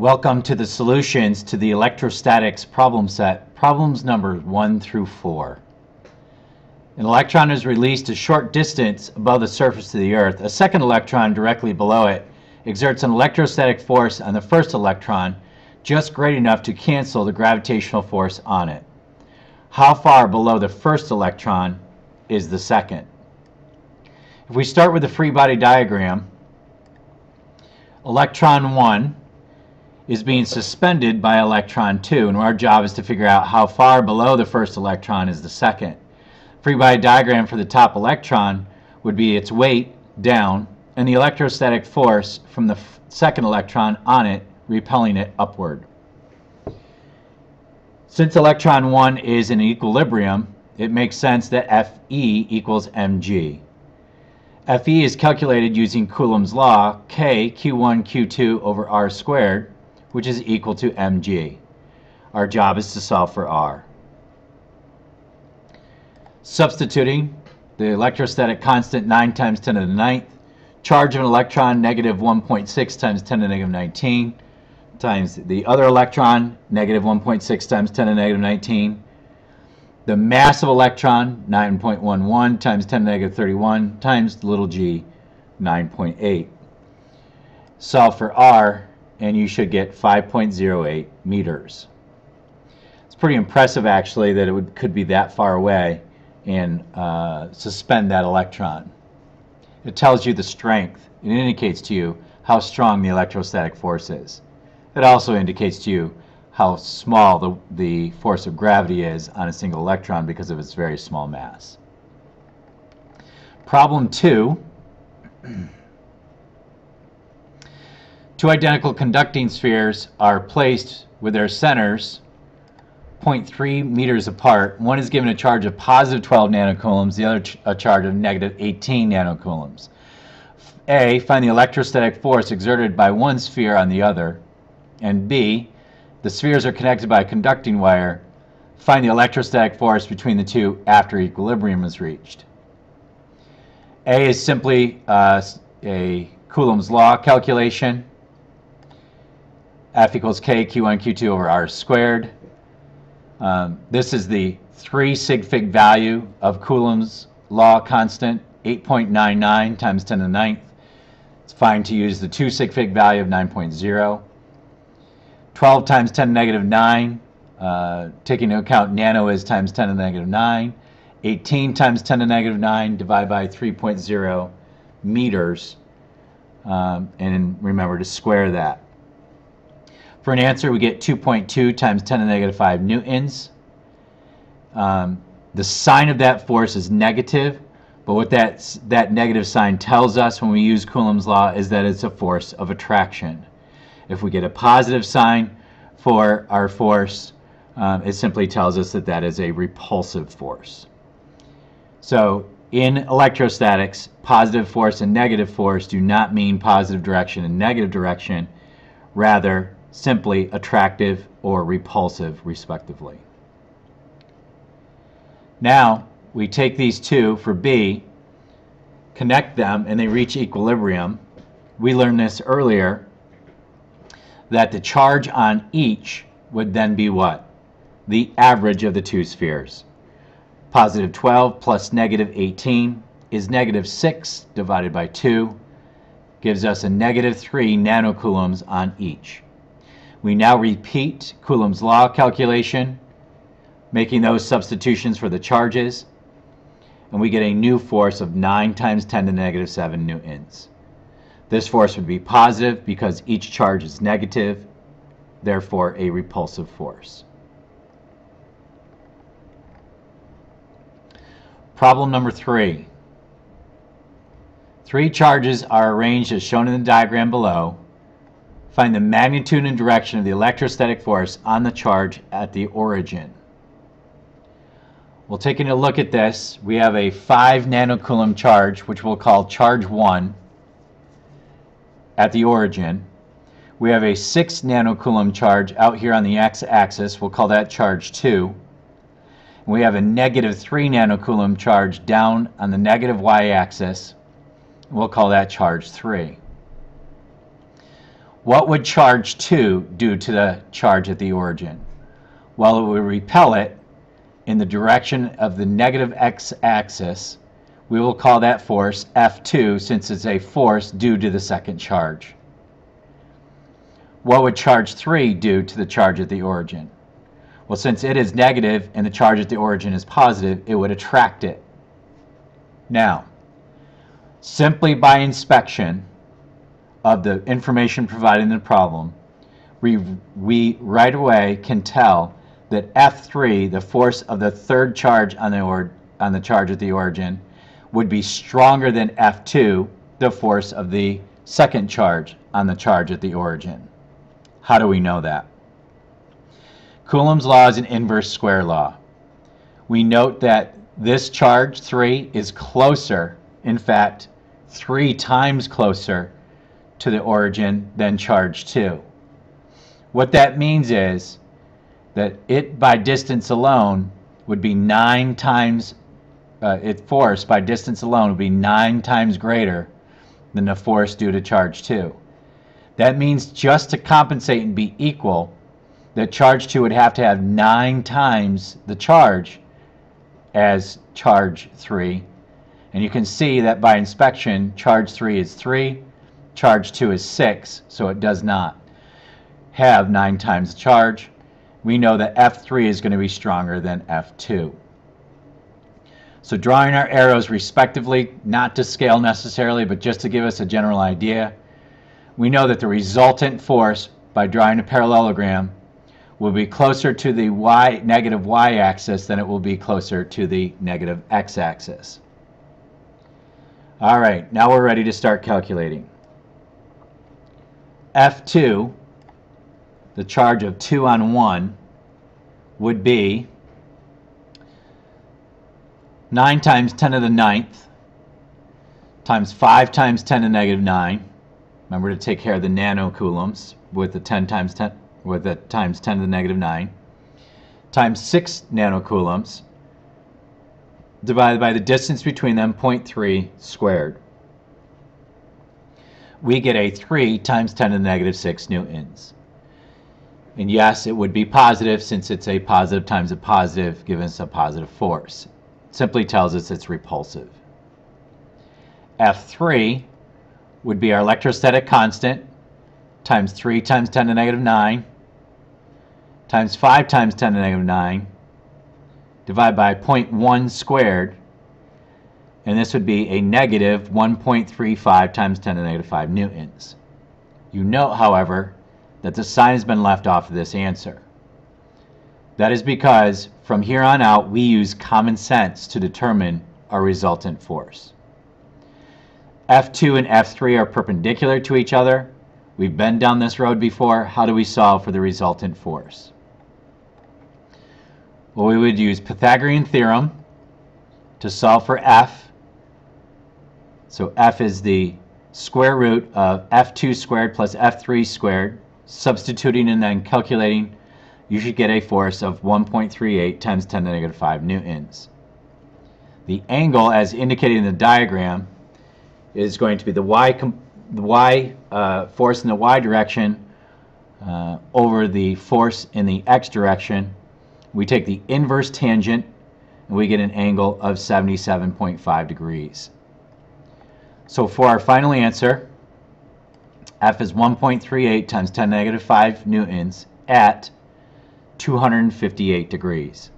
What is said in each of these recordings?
Welcome to the solutions to the electrostatics problem set, problems numbers 1 through 4. An electron is released a short distance above the surface of the Earth. A second electron directly below it exerts an electrostatic force on the first electron just great enough to cancel the gravitational force on it. How far below the first electron is the second? If we start with the free body diagram, electron 1 is being suspended by electron 2, and our job is to figure out how far below the first electron is the second. Free body diagram for the top electron would be its weight down and the electrostatic force from the second electron on it repelling it upward. Since electron 1 is in equilibrium, it makes sense that Fe equals mg. Fe is calculated using Coulomb's law, K Q1 Q2 over R squared, which is equal to mg. Our job is to solve for R. Substituting the electrostatic constant 9 times 10 to the ninth, charge of an electron negative 1.6 times 10 to the negative 19, times the other electron, negative 1.6 times 10 to the negative 19. The mass of electron, 9.11 times 10 to the negative 31, times little g, 9.8. Solve for r, and you should get 5.08 meters. It's pretty impressive, actually, that it would, could be that far away and uh, suspend that electron. It tells you the strength. It indicates to you how strong the electrostatic force is. It also indicates to you how small the, the force of gravity is on a single electron because of its very small mass. Problem two. Two identical conducting spheres are placed with their centers 0.3 meters apart. One is given a charge of positive 12 nanocoulombs, the other a charge of negative 18 nanocoulombs. A, find the electrostatic force exerted by one sphere on the other and B, the spheres are connected by a conducting wire, find the electrostatic force between the two after equilibrium is reached. A is simply uh, a Coulomb's law calculation. F equals K Q1 Q2 over R squared. Um, this is the 3 sig fig value of Coulomb's law constant, 8.99 times 10 to the ninth. It's fine to use the 2 sig fig value of 9.0. 12 times 10 to the negative 9, uh, taking into account nano is times 10 to the negative 9. 18 times 10 to the negative 9 divided by 3.0 meters. Um, and remember to square that. For an answer, we get 2.2 times 10 to the negative 5 newtons. Um, the sign of that force is negative, but what that, that negative sign tells us when we use Coulomb's law is that it's a force of attraction. If we get a positive sign for our force, um, it simply tells us that that is a repulsive force. So in electrostatics, positive force and negative force do not mean positive direction and negative direction, rather simply attractive or repulsive, respectively. Now, we take these two for B, connect them, and they reach equilibrium. We learned this earlier that the charge on each would then be what? The average of the two spheres. Positive 12 plus negative 18 is negative 6 divided by 2 gives us a negative 3 nanocoulombs on each. We now repeat Coulomb's law calculation, making those substitutions for the charges, and we get a new force of 9 times 10 to the negative 7 newtons. This force would be positive because each charge is negative, therefore a repulsive force. Problem number three. Three charges are arranged as shown in the diagram below. Find the magnitude and direction of the electrostatic force on the charge at the origin. Well, taking a look at this, we have a 5 nanocoulomb charge, which we'll call charge 1, at the origin. We have a 6 nanocoulomb charge out here on the x-axis. We'll call that charge 2. We have a negative 3 nanocoulomb charge down on the negative y-axis. We'll call that charge 3. What would charge 2 do to the charge at the origin? Well, it would repel it in the direction of the negative x-axis. We will call that force F2 since it's a force due to the second charge. What would charge 3 do to the charge at the origin? Well, since it is negative and the charge at the origin is positive, it would attract it. Now, simply by inspection of the information provided in the problem, we, we right away can tell that F3, the force of the third charge on the, or, on the charge at the origin, would be stronger than F2, the force of the second charge on the charge at the origin. How do we know that? Coulomb's law is an inverse square law. We note that this charge, 3, is closer, in fact, 3 times closer to the origin than charge 2. What that means is that it by distance alone would be 9 times, uh, its force by distance alone would be 9 times greater than the force due to charge 2. That means just to compensate and be equal, that charge 2 would have to have 9 times the charge as charge 3. And you can see that by inspection, charge 3 is 3, charge 2 is 6, so it does not have 9 times the charge. We know that F3 is going to be stronger than F2. So drawing our arrows respectively, not to scale necessarily, but just to give us a general idea, we know that the resultant force by drawing a parallelogram will be closer to the y negative y-axis than it will be closer to the negative x-axis. All right, now we're ready to start calculating. F2, the charge of 2 on 1, would be 9 times 10 to the ninth times 5 times 10 to the negative 9. Remember to take care of the nanocoulombs with the 10 times 10 with the times 10 to the negative 9 times 6 nanocoulombs divided by the distance between them 0.3 squared. We get a 3 times 10 to the negative 6 newtons. And yes, it would be positive since it's a positive times a positive giving us a positive force. It simply tells us it's repulsive. F3 would be our electrostatic constant times 3 times 10 to the negative 9 times 5 times 10 to the negative 9 divided by 0.1 squared and this would be a negative 1.35 times 10 to the negative 5 newtons. You note, however, that the sign has been left off of this answer. That is because from here on out we use common sense to determine our resultant force. F2 and F3 are perpendicular to each other. We've been down this road before. How do we solve for the resultant force? Well, we would use Pythagorean theorem to solve for f. So f is the square root of f2 squared plus f3 squared. Substituting and then calculating, you should get a force of 1.38 times 10 to the negative 5 newtons. The angle, as indicated in the diagram, is going to be the y, the y uh, force in the y direction uh, over the force in the x direction we take the inverse tangent and we get an angle of 77.5 degrees. So for our final answer, F is 1.38 times 10 negative 5 newtons at 258 degrees.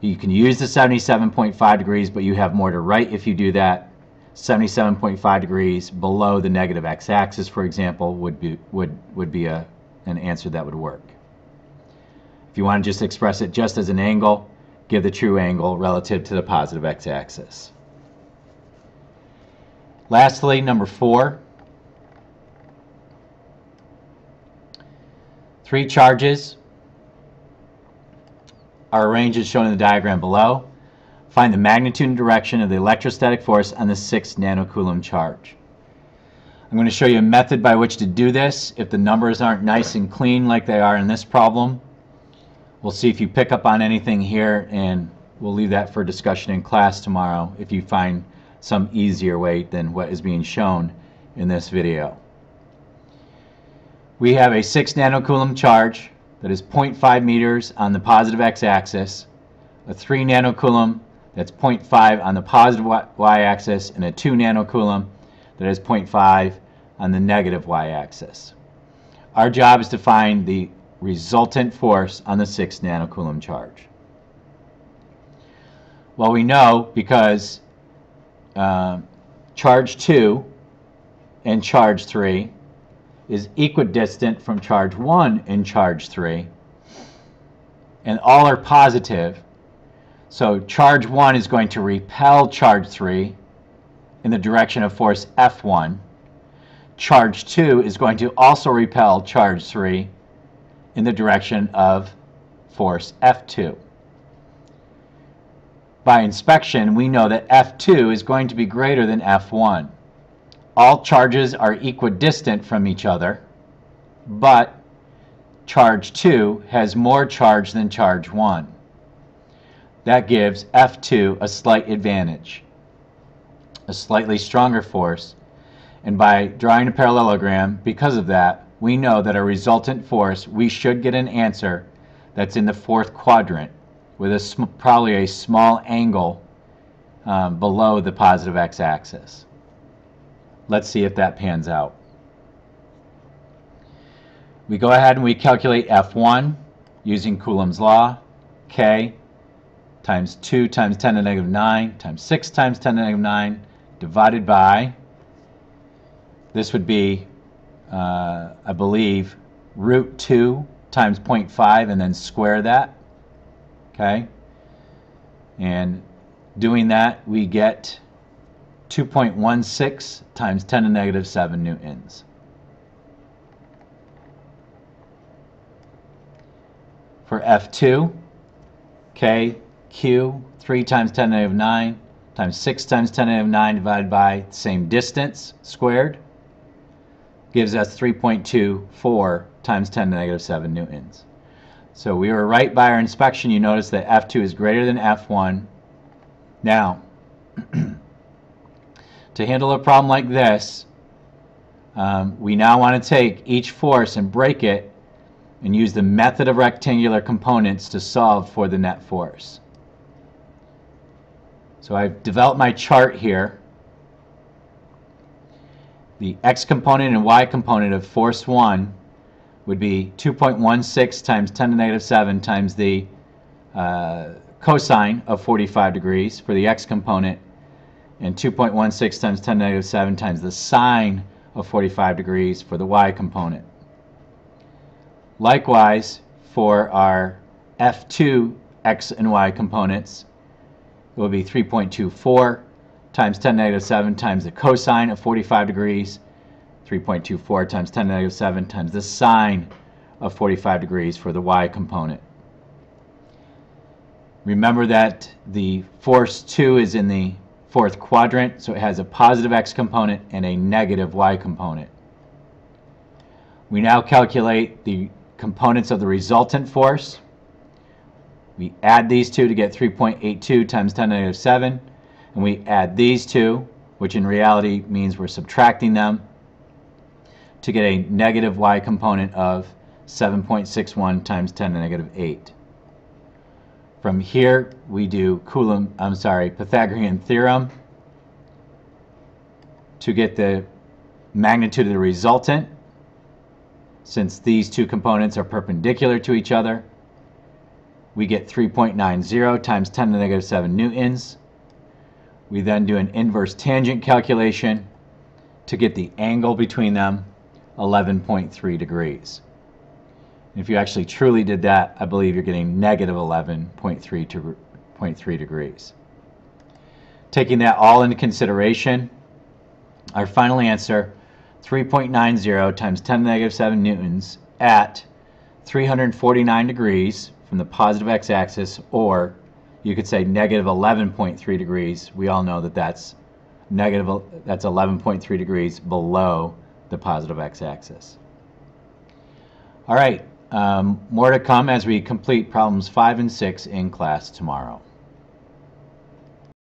You can use the 77.5 degrees, but you have more to write if you do that. 77.5 degrees below the negative x-axis, for example, would be, would, would be a, an answer that would work. If you want to just express it just as an angle, give the true angle relative to the positive x-axis. Lastly, number four, three charges are arranged as shown in the diagram below. Find the magnitude and direction of the electrostatic force on the 6 nanocoulomb charge. I'm going to show you a method by which to do this. If the numbers aren't nice and clean like they are in this problem, We'll see if you pick up on anything here and we'll leave that for discussion in class tomorrow if you find some easier way than what is being shown in this video. We have a 6 nanocoulomb charge that is 0.5 meters on the positive x-axis, a 3 nanocoulomb that's 0.5 on the positive y-axis, and a 2 nanocoulomb that is 0.5 on the negative y-axis. Our job is to find the resultant force on the 6 nanocoulomb charge. Well, we know because uh, charge 2 and charge 3 is equidistant from charge 1 and charge 3, and all are positive. So charge 1 is going to repel charge 3 in the direction of force F1. Charge 2 is going to also repel charge 3 in the direction of force F2. By inspection, we know that F2 is going to be greater than F1. All charges are equidistant from each other, but charge 2 has more charge than charge 1. That gives F2 a slight advantage, a slightly stronger force, and by drawing a parallelogram, because of that, we know that a resultant force, we should get an answer that's in the fourth quadrant with a probably a small angle um, below the positive x-axis. Let's see if that pans out. We go ahead and we calculate F1 using Coulomb's law, K times 2 times 10 to the negative 9 times 6 times 10 to the negative 9 divided by, this would be, uh, I believe, root 2 times 0.5 and then square that. Okay? And doing that, we get 2.16 times 10 to negative 7 newtons. For F2, K, Q, 3 times 10 to negative 9 times 6 times 10 to negative 9 divided by the same distance squared gives us 3.24 times 10 to negative 7 newtons. So we were right by our inspection. You notice that F2 is greater than F1. Now, to handle a problem like this, um, we now want to take each force and break it and use the method of rectangular components to solve for the net force. So I've developed my chart here. The x component and y component of force 1 would be 2.16 times 10 to the negative 7 times the uh, cosine of 45 degrees for the x component and 2.16 times 10 to the negative 7 times the sine of 45 degrees for the y component. Likewise, for our F2 x and y components, it will be 3.24 times 10 to the negative 7 times the cosine of 45 degrees 3.24 times 10 to the negative 7 times the sine of 45 degrees for the y component. Remember that the force 2 is in the fourth quadrant, so it has a positive x component and a negative y component. We now calculate the components of the resultant force. We add these two to get 3.82 times 10 to the negative 7, and we add these two, which in reality means we're subtracting them, to get a negative y component of 7.61 times 10 to the negative 8. From here, we do Coulomb, I'm sorry, Pythagorean theorem to get the magnitude of the resultant. Since these two components are perpendicular to each other, we get 3.90 times 10 to the negative 7 newtons. We then do an inverse tangent calculation to get the angle between them 11.3 degrees. If you actually truly did that, I believe you're getting negative 11.3 degrees. Taking that all into consideration, our final answer, 3.90 times 10 to the negative 7 newtons at 349 degrees from the positive x-axis, or you could say negative 11.3 degrees. We all know that that's negative, that's 11.3 degrees below the positive x-axis. All right, um, more to come as we complete problems 5 and 6 in class tomorrow.